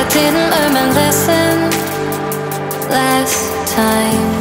I didn't learn my lesson last time.